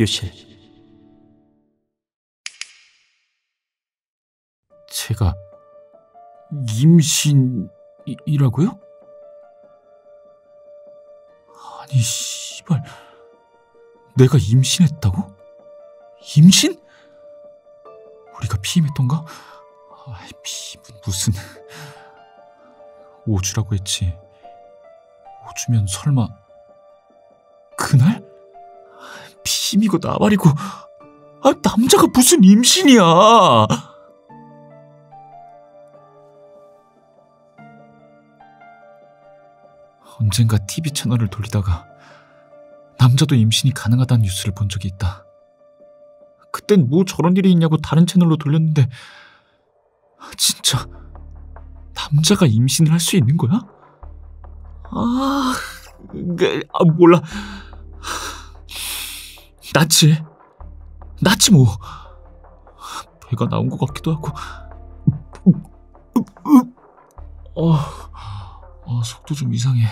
유실. 제가 임신이라고요? 아니 씨발 내가 임신했다고? 임신? 우리가 피임했던가? 아이 피임은 무슨 오주라고 했지 오주면 설마 그날? 피임이고 나발이고 아 남자가 무슨 임신이야 언젠가 TV 채널을 돌리다가 남자도 임신이 가능하다는 뉴스를 본 적이 있다. 그땐 뭐 저런 일이 있냐고 다른 채널로 돌렸는데 진짜 남자가 임신을 할 수 있는 거야? 아, 그, 아 몰라. 낫지. 낫지 뭐. 배가 나온 것 같기도 하고. 어, 아, 속도 좀 이상해.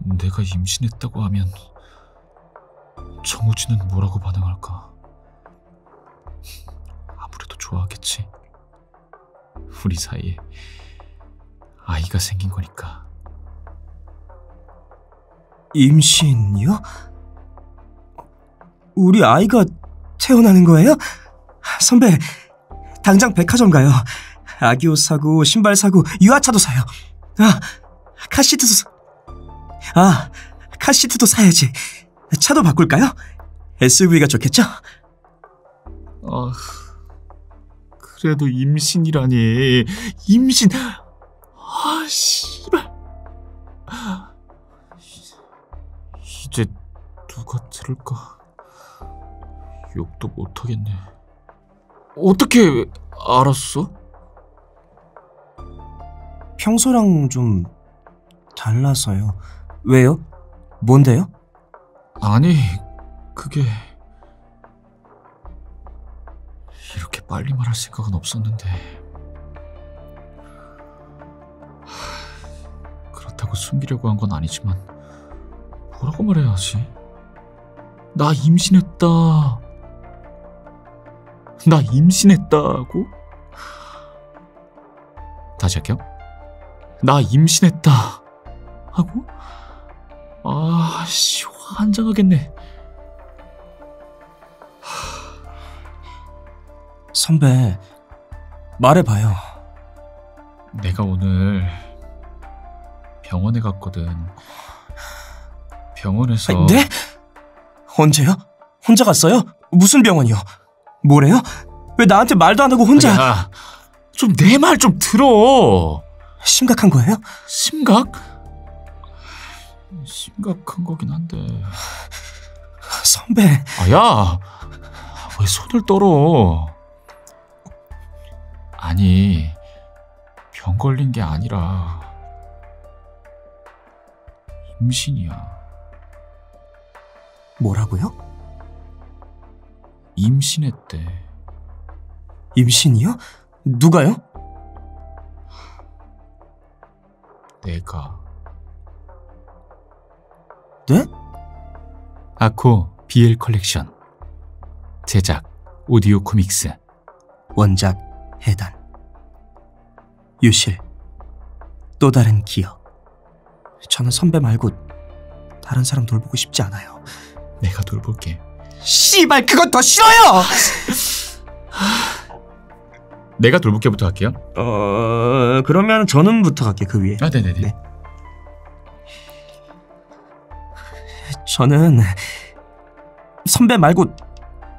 내가 임신했다고 하면 정우진은 뭐라고 반응할까? 아무래도 좋아하겠지. 우리 사이에 아이가 생긴 거니까. 임신이요? 우리 아이가 태어나는 거예요? 선배, 당장 백화점 가요. 아기 옷 사고, 신발 사고, 유아차도 사요. 아, 카시트도 사... 아, 카시트도 사야지. 차도 바꿀까요? SUV가 좋겠죠? 아, 그래도 임신이라니. 임신. 아, 씨 들을까? 욕도 못하겠네. 어떻게 알았어? 평소랑 좀 달라서요. 왜요? 뭔데요? 아니, 그게 이렇게 빨리 말할 생각은 없었는데 하, 그렇다고 숨기려고 한 건 아니지만 뭐라고 말해야지? 나 임신했다. 나 임신했다고? 다시 할게요. 나 임신했다. 하고? 아, 씨, 환장하겠네. 선배, 말해봐요. 내가 오늘 병원에 갔거든. 병원에서 아니, 네? 언제요? 혼자 갔어요? 무슨 병원이요? 뭐래요? 왜 나한테 말도 안 하고 혼자 야, 좀내 말 좀 들어. 심각한 거예요? 심각? 심각한 거긴 한데. 선배, 아, 야! 왜 손을 떨어? 아니, 병 걸린 게 아니라, 임신이야. 뭐라고요? 임신했대. 임신이요? 누가요? 내가. 네? 아코 BL 컬렉션. 제작, 오디오 코믹스. 원작 해단 유실 또 다른 기억 저는 선배 말고 다른 사람 돌보고 싶지 않아요 내가 돌볼게. 씨발 그건 더 싫어요 내가 돌볼게부터 할게요. 어 그러면 저는 부탁할게 그 위에 아, 네네네. 네. 저는 선배 말고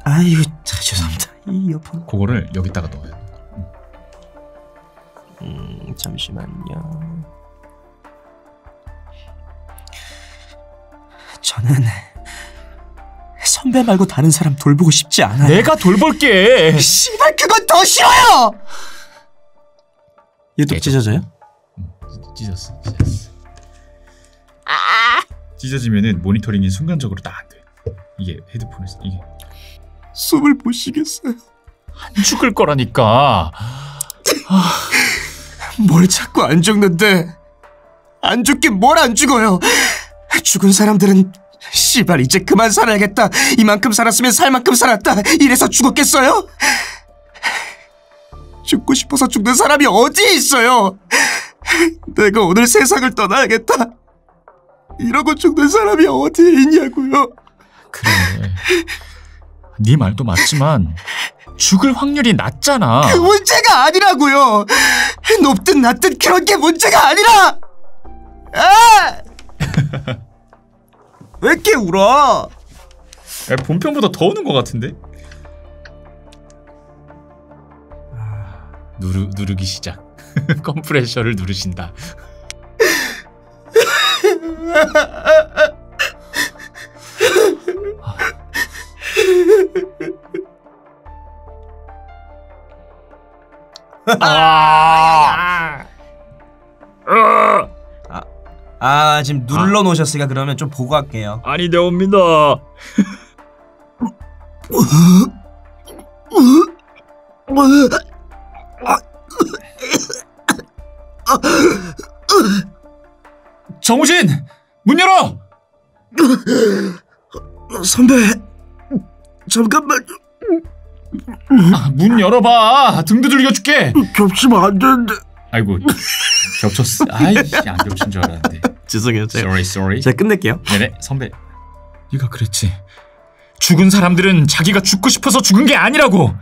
아유 자, 죄송합니다 이 이어폰 그거를 여기다가 넣어요. 음 잠시만요 저는 선배 말고 다른 사람 돌보고 싶지 않아요 내가 돌볼게! 씨발 그건 더 싫어요 깨져. 찢어져요? 찢었어, 찢었어. 찢어지면은 모니터링이 순간적으로 딱안 돼. 이게 헤드폰에서 이게 숨을 못 쉬겠어요 안 죽을 거라니까. 뭘 자꾸 안 죽는데 안 죽긴 뭘 안 죽어요 죽은 사람들은 씨발 이제 그만 살아야겠다. 이만큼 살았으면 살 만큼 살았다. 이래서 죽었겠어요? 죽고 싶어서 죽는 사람이 어디에 있어요? 내가 오늘 세상을 떠나야겠다. 이러고 죽는 사람이 어디에 있냐고요? 그래. 네 말도 맞지만 죽을 확률이 낮잖아. 그 문제가 아니라고요. 높든 낮든 그런 게 문제가 아니라. 아! 왜 이렇게 울어? 본편보다 더 우는 것 같은데? 누르 누르기 시작. 컴프레셔를 누르신다. 아! 아 지금 눌러 놓으셨으니까 그러면 좀 보고 할게요. 아니 되옵니다. 정우진 문 열어. 선배 잠깐만 아, 문 열어봐. 등 두들겨 줄게. 겹치면 안 되는데. 아이고 겹쳤어. 아이 안 겹친 줄 알았는데. 죄송해요. 제가, Sorry, sorry. 제가 끝낼게요. 네네 선배. 네가 그랬지. 죽은 사람들은 자기가 죽고 싶어서 죽은 게 아니라고.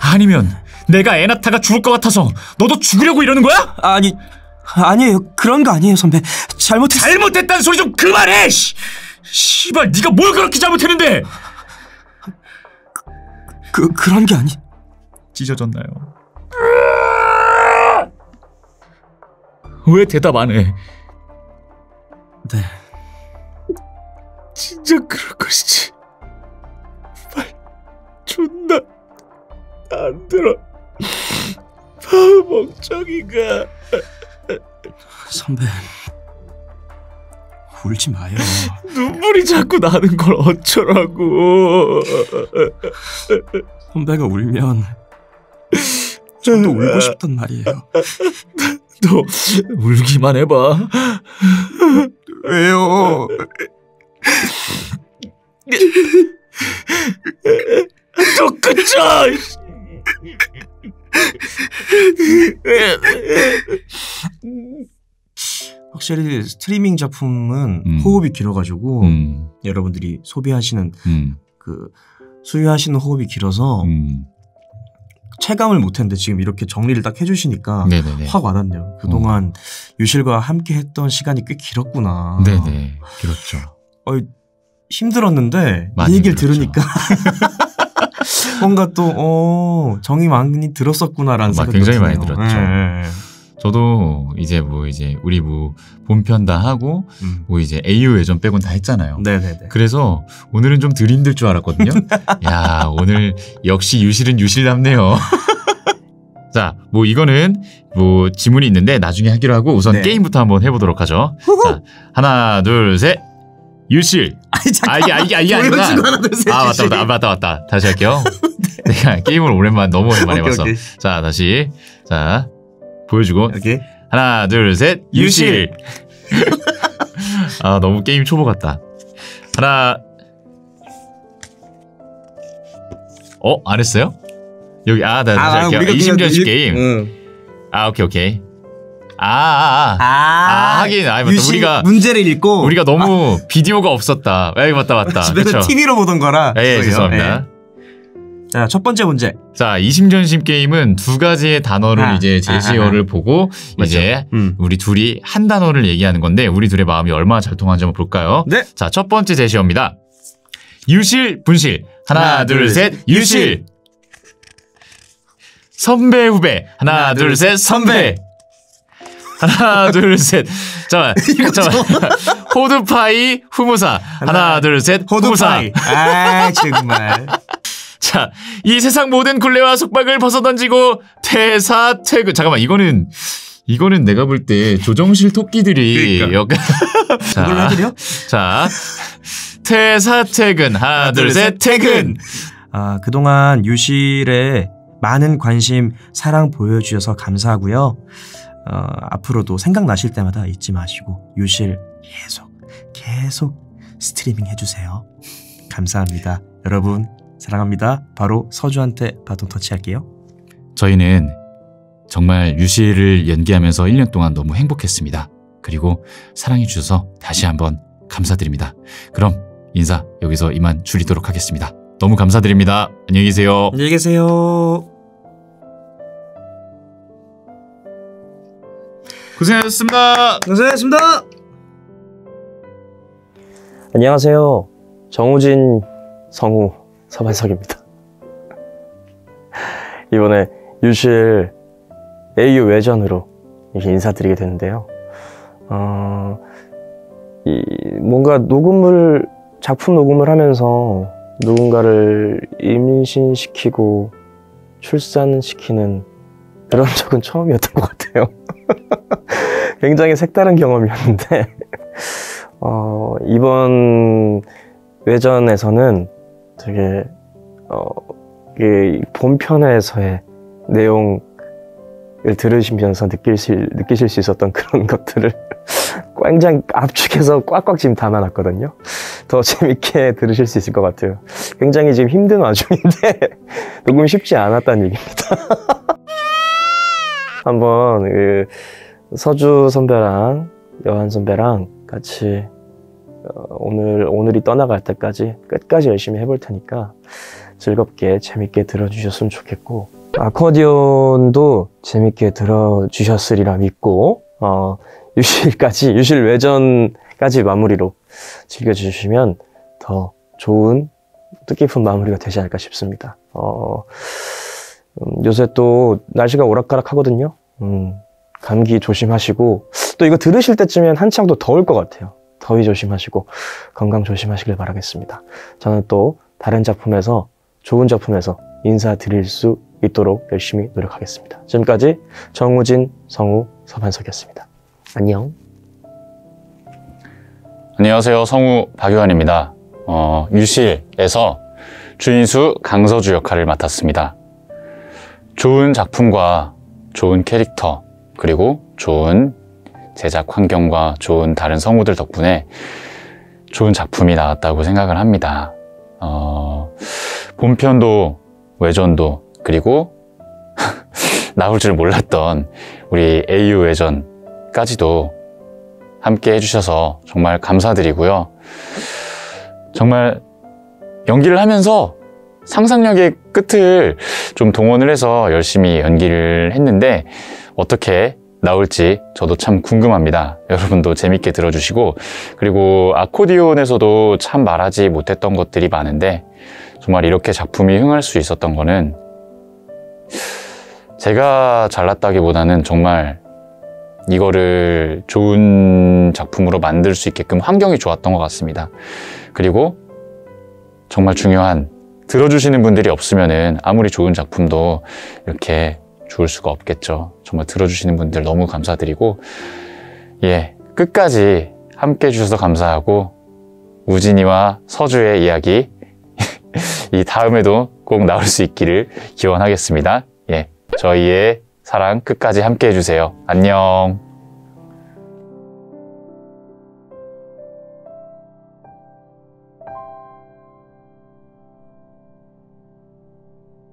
아니면 내가 에나타가 죽을 것 같아서 너도 죽으려고 이러는 거야? 아니 아니에요. 그런 거 아니에요, 선배. 잘못했. 잘못했다는 소리 좀 그만해. 씨. 씨발 네가 뭘 그렇게 잘못했는데? 그 그런 게 아니. 찢어졌나요? 왜 대답 안 해? 네. 진짜 그럴 것이지. 말 존나 안 들어. 바보 멍청이가. 선배 울지 마요. 눈물이 자꾸 나는 걸 어쩌라고. 선배가 울면 저도 울고 싶단 말이에요. 너 울기만 해봐. 왜요? 너 그쳐. 확실히 스트리밍 작품은 음. 호흡이 길어가지고 음, 여러분들이 소비하시는 음, 그 수유하시는 호흡이 길어서 음. 체감을 못했는데 지금 이렇게 정리를 딱 해주시니까 네네네. 확 와닿네요. 그동안 유실과 함께 했던 시간이 꽤 길었구나. 네네. 그렇죠. 어, 힘들었는데 이 얘기를 힘들었죠. 들으니까 뭔가 또 어, 정이 많이 들었었구나라는 막 생각이 굉장히 많이 드네요. 들었죠. 예. 저도 이제 뭐 이제 우리 뭐 본편 다 하고 음. 뭐 이제 AU 예전 빼곤 다 했잖아요. 네네네. 그래서 오늘은 좀 덜 힘들 줄 알았거든요. 야 오늘 역시 유실은 유실답네요. 자, 뭐 이거는 뭐 지문이 있는데 나중에 하기로 하고 우선 네. 게임부터 한번 해보도록 하죠. 자, 하나, 둘, 셋. 유실. 아니 아 이게 아, 이게 이게 아니구나. 하나 둘 셋 아 맞다 맞다 아, 맞다 맞다. 다시 할게요. 내가 게임을 오랜만 너무 오랜만에 오케이, 해봤어. 오케이. 자 다시 자 보여주고 여기 하나 둘 셋 유실. 아 너무 게임 초보 같다. 하나 어 안 했어요? 여기 아나 다시 할게요. 우리가 20년씩 그냥 게임. 응. 아 오케이 오케이. 아 아 아, 아. 아, 하긴, 아, 맞다. 유실 우리가- 문제를 읽고 우리가 너무 비디오가 없었다. 아 맞다 맞다. 집에서 그쵸? TV로 보던 거라. 예, 예. 죄송합니다. 예. 자, 첫 번째 문제. 자, 이심전심 게임은 두 가지의 단어를 아, 이제 제시어를 보고 이제 음. 우리 둘이 한 단어를 얘기하는 건데 우리 둘의 마음이 얼마나 잘 통하는지 한번 볼까요? 네. 자, 첫 번째 제시어입니다. 유실, 분실. 하나, 하나, 둘, 둘, 셋. 셋. 유실. 선배, 후배. 하나, 하나, 둘, 둘, 셋. 선배. 하나, 둘, 셋. 잠깐만. 잠깐만. 호두파이, 후무사. 하나, 둘, 셋. 호두파이. 아, 정말. 자, 이 세상 모든 굴레와 속박을 벗어던지고 퇴사 퇴근. 잠깐만, 이거는 이거는 내가 볼 때 조정실 토끼들이 그러니까. 이걸로 해드려? 자, 퇴사 퇴근. 하나, 둘, 셋, 퇴근. 아, 그동안 유실에 많은 관심, 사랑 보여주셔서 감사하고요. 어, 앞으로도 생각나실 때마다 잊지 마시고 유실 계속 계속 스트리밍 해주세요. 감사합니다. 여러분, 사랑합니다. 바로 서주한테 바톤 터치할게요. 저희는 정말 유시를 연기하면서 1년 동안 너무 행복했습니다. 그리고 사랑해 주셔서 다시 한번 감사드립니다. 그럼 인사 여기서 이만 줄이도록 하겠습니다. 너무 감사드립니다. 안녕히 계세요. 안녕히 계세요. 고생하셨습니다. 고생하셨습니다. 안녕하세요. 정우진, 성우, 서반석입니다. 이번에 유실 AU 외전으로 인사드리게 되는데요. 어, 이 뭔가 녹음을, 작품 녹음을 하면서 누군가를 임신시키고 출산시키는 그런 적은 처음이었던 것 같아요. 굉장히 색다른 경험이었는데, 어, 이번 외전에서는 되게, 어, 이 본편에서의 내용을 들으시면서 수, 느끼실 수 있었던 그런 것들을 굉장히 압축해서 꽉꽉 지금 담아놨거든요. 더 재밌게 들으실 수 있을 것 같아요. 굉장히 지금 힘든 와중인데, 녹음이 쉽지 않았다는 얘기입니다. 한번, 그, 서주 선배랑 여한 선배랑 같이 어, 오늘 오늘이 떠나갈 때까지 끝까지 열심히 해볼 테니까 즐겁게 재밌게 들어주셨으면 좋겠고 아코디온도 재밌게 들어주셨으리라 믿고 어, 유실까지 유실 외전까지 마무리로 즐겨주시면 더 좋은 뜻깊은 마무리가 되지 않을까 싶습니다. 어, 음, 요새 또 날씨가 오락가락 하거든요. 음, 감기 조심하시고 또 이거 들으실 때쯤엔 한창 더 더울 것 같아요. 더위 조심하시고 건강 조심하시길 바라겠습니다. 저는 또 다른 작품에서 좋은 작품에서 인사드릴 수 있도록 열심히 노력하겠습니다. 지금까지 정우진, 성우, 서반석이었습니다. 안녕. 안녕하세요. 성우 박유한입니다. 어, 유실에서 주인수 강서주 역할을 맡았습니다. 좋은 작품과 좋은 캐릭터, 그리고 좋은 제작 환경과 좋은 다른 성우들 덕분에 좋은 작품이 나왔다고 생각을 합니다. 어, 본편도 외전도 그리고 나올 줄 몰랐던 우리 AU 외전까지도 함께 해주셔서 정말 감사드리고요. 정말 연기를 하면서 상상력의 끝을 좀 동원을 해서 열심히 연기를 했는데 어떻게 나올지 저도 참 궁금합니다. 여러분도 재밌게 들어주시고 그리고 아코디온에서도 참 말하지 못했던 것들이 많은데 정말 이렇게 작품이 흥할 수 있었던 거는 제가 잘났다기보다는 정말 이거를 좋은 작품으로 만들 수 있게끔 환경이 좋았던 것 같습니다. 그리고 정말 중요한 들어주시는 분들이 없으면은 아무리 좋은 작품도 이렇게 좋을 수가 없겠죠. 정말 들어주시는 분들 너무 감사드리고, 예, 끝까지 함께 해주셔서 감사하고, 우진이와 서주의 이야기, 이 다음에도 꼭 나올 수 있기를 기원하겠습니다. 예, 저희의 사랑 끝까지 함께 해주세요. 안녕.